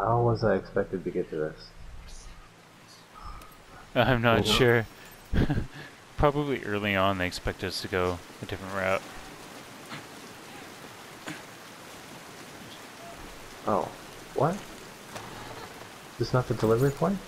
How was I expected to get to this? I'm not sure. Probably early on they expect us to go a different route. Oh, what? Is this not the delivery point?